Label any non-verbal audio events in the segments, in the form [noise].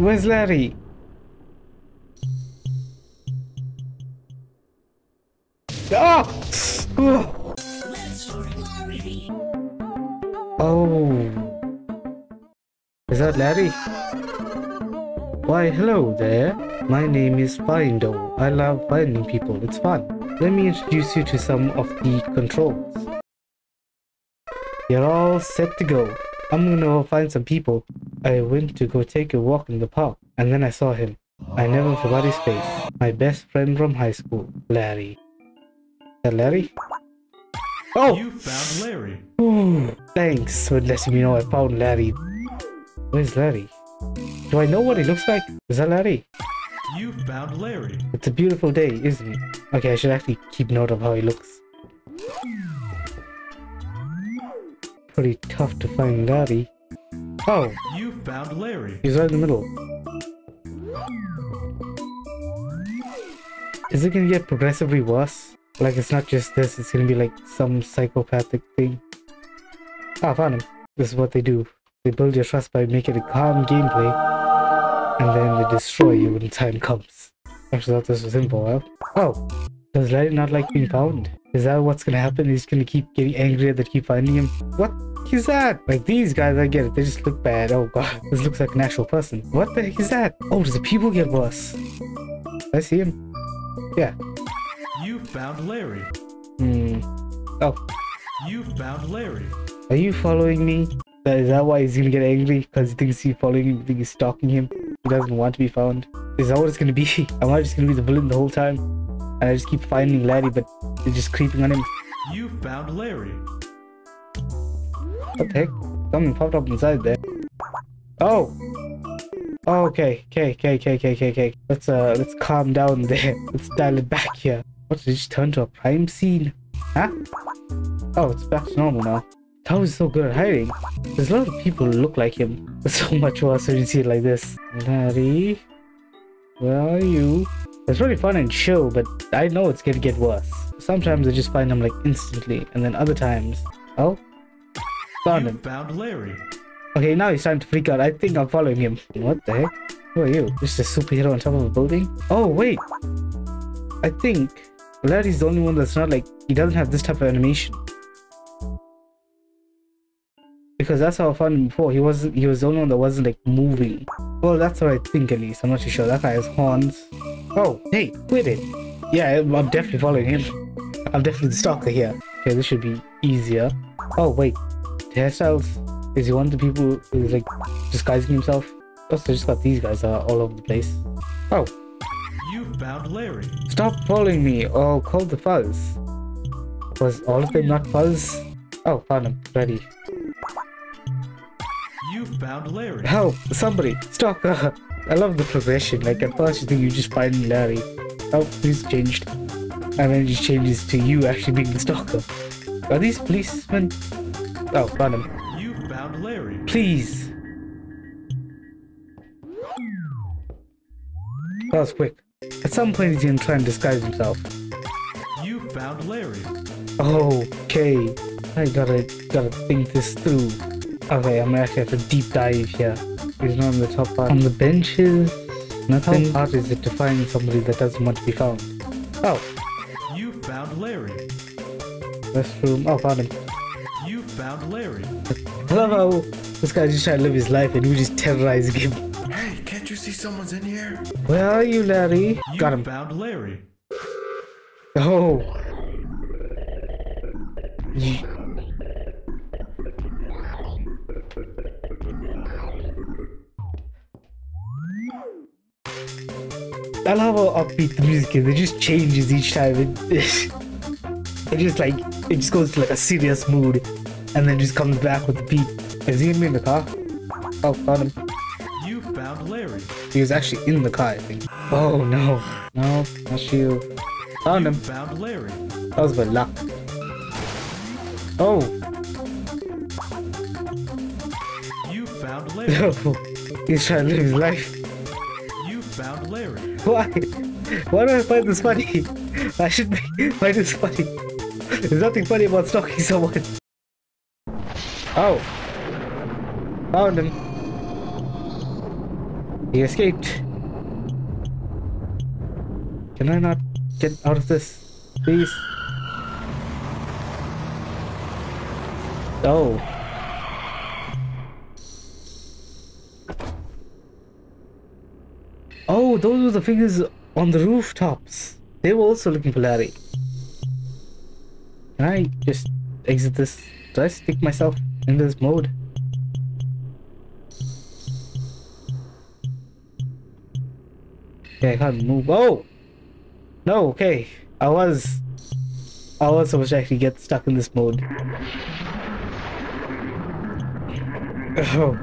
Where's Larry? Ah! Oh! Oh. Is that Larry? Why, hello there. My name is Findo. I love finding people. It's fun. Let me introduce you to some of the controls. You're all set to go. I'm gonna find some people. I went to go take a walk in the park, and then I saw him. I never forgot his face. My best friend from high school, Larry. Is that Larry? Oh! You found Larry. Ooh, thanks for letting me know I found Larry. Where's Larry? Do I know what he looks like? Is that Larry? You found Larry. It's a beautiful day, isn't it? Okay, I should actually keep note of how he looks. Pretty tough to find Larry. Oh, You found Larry. he's right in the middle. Is it gonna get progressively worse? Like it's not just this, it's gonna be like some psychopathic thing. Ah, found him. This is what they do. They build your trust by making a calm gameplay, and then they destroy you when time comes. Actually, thought this was him for a while. Oh, does Larry not like being found? Is that what's gonna happen? He's gonna keep getting angrier that keep finding him? What is that? Like these guys, I get it. They just look bad. Oh god, this looks like an actual person. What the heck is that? Oh, does the people get worse? I see him. Yeah. You found Larry. Hmm. Oh, You found Larry. are you following me? Is that why he's gonna get angry? Because he thinks he's following him, think he's stalking him? He doesn't want to be found? Is that what it's gonna be? [laughs] Am I just gonna be the villain the whole time? And I just keep finding Larry, but they're just creeping on him? You found Larry. What the heck? Something popped up inside there. Oh! Oh, okay, okay, okay, okay, okay, okay, okay. Let's uh, let's calm down [laughs] there. Let's dial it back here. What did it just turn to a crime scene? Huh? Oh, it's back to normal now. How is so good at hiding? There's a lot of people who look like him. It's [laughs] so much worse when you see it like this. Larry, where are you? It's really fun and chill, but I know it's gonna get worse. Sometimes I just find him like instantly, and then other times, oh, found You him. found Larry. Okay, now he's time to freak out. I think I'm following him. What the heck? Who are you? Just a superhero on top of a building? Oh, wait. I think Larry's the only one that's not like, he doesn't have this type of animation. Because that's how I found him before. He was he was the only one that wasn't like moving. Well, that's what I think at least. I'm not too sure. That guy has horns. Oh, hey, quit it. Yeah, I'm definitely following him. I'm definitely the stalker here. Okay, this should be easier. Oh, wait. The hairstyles. Is he one of the people who's like disguising himself? Also, just got these guys uh, all over the place. Oh, You found Larry. stop following me or call the fuzz. Was all of them not fuzz? Oh, found him. Ready. You found Larry. Help! Somebody! Stalker! [laughs] I love the progression. Like at first you think you just find Larry. Oh, he's changed. And then he changes to you actually being the stalker. Are these policemen? Oh, found him. You found Larry. Please! That was quick. At some point he's gonna try and disguise himself. You found Larry. Oh, Okay. I gotta gotta think this through. Okay, I'm gonna actually have to deep dive here. He's not on the top part. On the benches, nothing. How hard is it to find somebody that doesn't want to be found? Oh, You found Larry. restroom. Oh, found him. You found Larry. I love how this guy just trying to live his life and we just terrorizing him. Hey, can't you see someone's in here? Where are you, Larry? You Got him. found Larry. Oh. I love how upbeat the music is. It just changes each time. It, [laughs] it just like it just goes to like a serious mood, and then just comes back with the beat. Is he in the car? Oh, found him. You found Larry. He was actually in the car, I think. Oh no, no, not you. Found You him. found Larry. That was my luck. Oh, You found [laughs] Larry. he's trying to live his life. You found Larry. Why? Why do I find this funny? I should be, find this funny. There's nothing funny about stalking someone. Oh. Found him. He escaped. Can I not get out of this? Please? Oh. Oh, those were the figures on the rooftops. They were also looking for Larry. Can I just exit this? Do I stick myself in this mode? Yeah, I can't move. Oh! No, okay. I was... I was supposed to actually get stuck in this mode. Oh.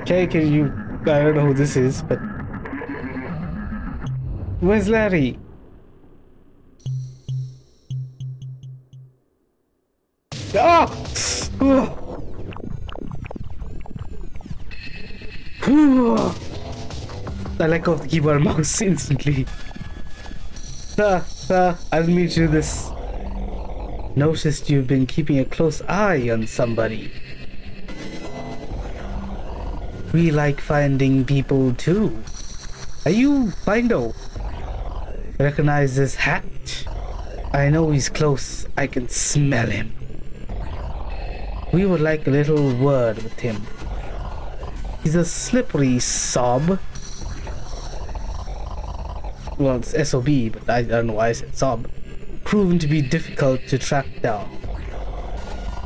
Okay, can you... I don't know who this is, but... Where's Larry? Ah! I go of the keyboard mouse [laughs] instantly. Ah, ah, I didn't mean to do this. Noticed you've been keeping a close eye on somebody. We like finding people too. Are you Findo? Recognize this hat? I know he's close. I can smell him. We would like a little word with him. He's a slippery sob. Well, it's SOB, but I, don't know why I said sob. Proven to be difficult to track down.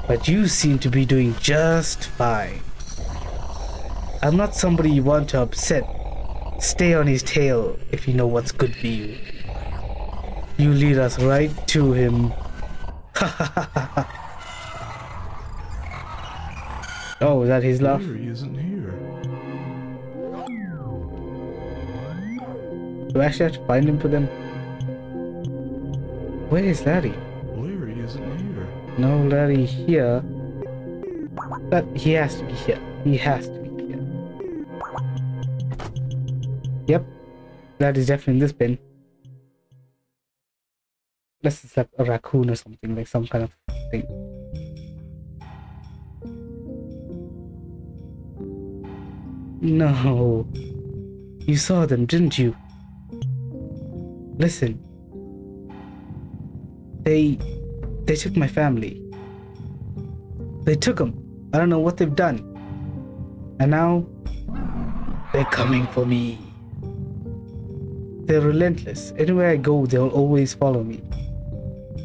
But you seem to be doing just fine. I'm not somebody you want to upset. Stay on his tail if you know what's good for you. You lead us right to him. [laughs] oh, is that his laugh? Larry isn't here. Do I actually have to find him for them? Where is Larry? Larry isn't here. No Larry here. But he has to be here. He has to Yep. that is definitely in this bin. This is like a raccoon or something, like some kind of thing. No. You saw them, didn't you? Listen. They they took my family. They took them. I don't know what they've done. And now they're coming for me. They're relentless. Anywhere I go, they'll always follow me.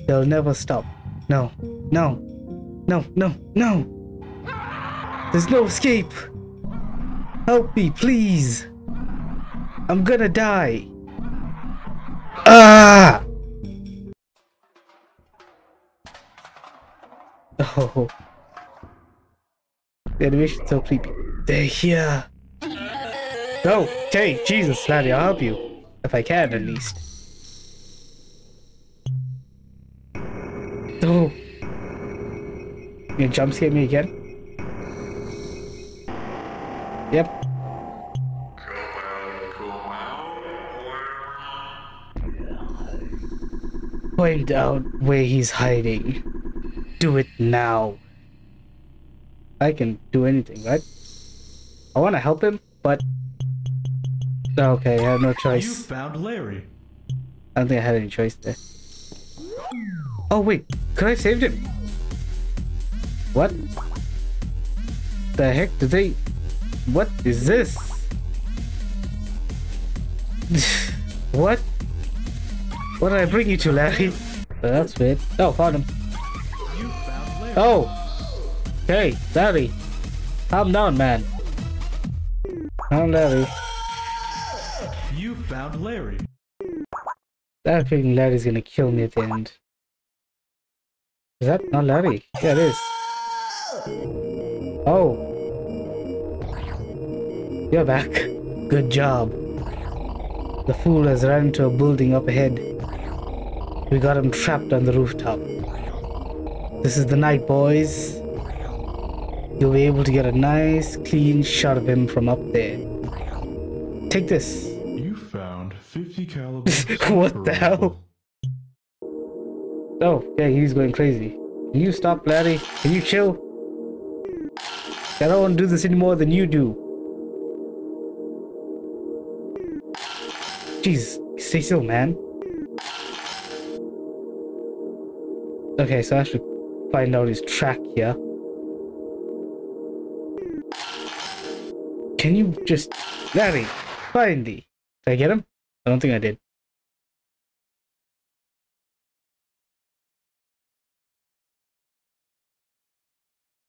They'll never stop. No, no, no, no, no. There's no escape. Help me, please. I'm gonna die. Ah! [laughs] Oh. The animation's so creepy. They're here. No, okay, Jesus, Larry, I'll help you. If I can, at least. Oh. You jump scare me again? Yep. Point out where he's hiding. Do it now. I can do anything, right? I want to help him, but... Okay, I have no choice. You found Larry. I don't think I had any choice there. Oh wait, could I saved him? What? The heck did they... What is this? [sighs] what? What did I bring you to, Larry? Oh, that's weird. Oh, found him. You found Larry. Oh! Hey, Larry. Calm down, man. I'm Larry. You found Larry. A feeling Larry's gonna kill me at the end. Is that not Larry? Yeah, it is. Oh. You're back. Good job. The fool has run into a building up ahead. We got him trapped on the rooftop. This is the night, boys. You'll be able to get a nice, clean shot of him from up there. Take this. 50 caliber. [laughs] what the hell? Oh, yeah, he's going crazy. Can you stop, Larry? Can you chill? I don't want to do this any more than you do. Jeez, stay still, man. Okay, so I should find out his track here. Can you just... Larry, finally. Did I get him? I don't think I did.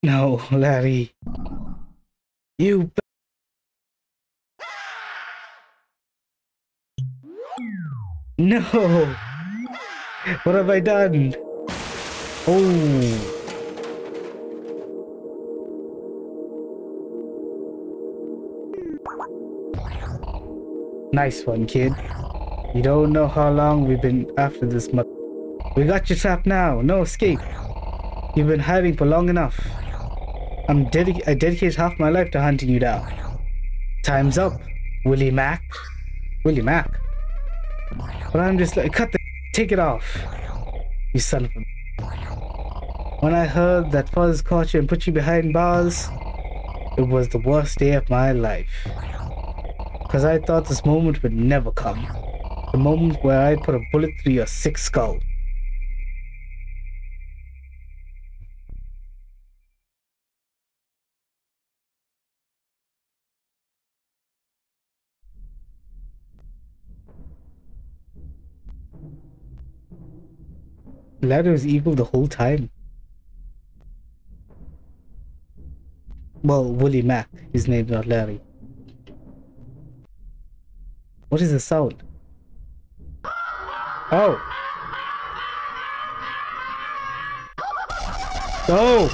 No, [laughs] Larry. You... No! What have I done? Oh. Nice one, kid. You don't know how long we've been after this mother. We got you trapped now. No escape. You've been hiding for long enough. I'm dedic- I dedicate half my life to hunting you down. Time's up, Willie Mac. Willie Mac. But I'm just like, cut the, [laughs] take it off. You son of a. [laughs] When I heard that Fuzz caught you and put you behind bars, it was the worst day of my life. Because I thought this moment would never come. The moment where I'd put a bullet through your sick skull. Larry was evil the whole time. Well, Willie Mac. His name's not Larry. What is the sound? Oh! Oh!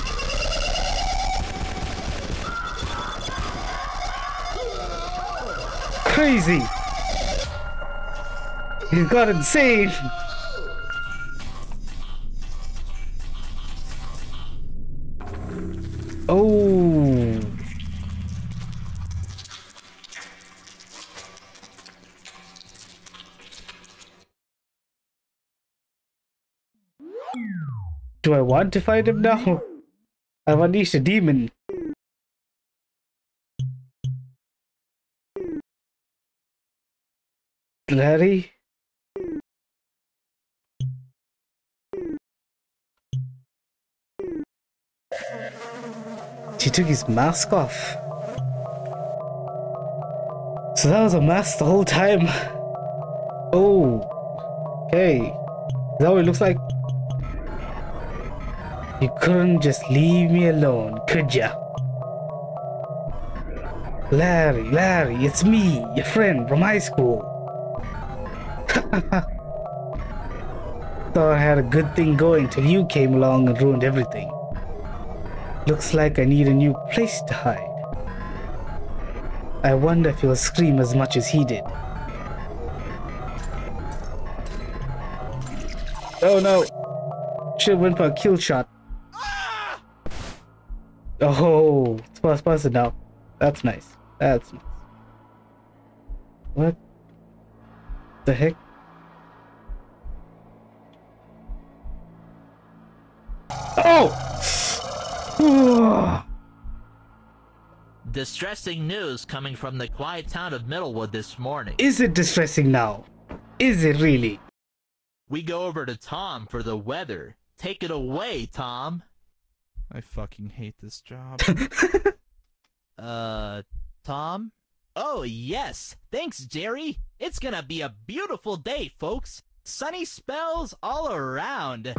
Crazy! He's got insane! Do I want to fight him now? I've unleashed a demon. Larry? She took his mask off. So that was a mask the whole time. Oh. Okay. Is that what it looks like? You couldn't just leave me alone, could ya? Larry, Larry, it's me, your friend from high school. [laughs] Thought I had a good thing going till you came along and ruined everything. Looks like I need a new place to hide. I wonder if he'll scream as much as he did. Oh no! Should went for a kill shot. Oh, it's first person now. That's nice. That's nice. What the heck? Oh! [sighs] Distressing news coming from the quiet town of Middlewood this morning. Is it distressing now? Is it really? We go over to Tom for the weather. Take it away, Tom. I fucking hate this job. [laughs] Uh, Tom? Oh, yes. Thanks, Jerry. It's gonna be a beautiful day, folks. Sunny spells all around.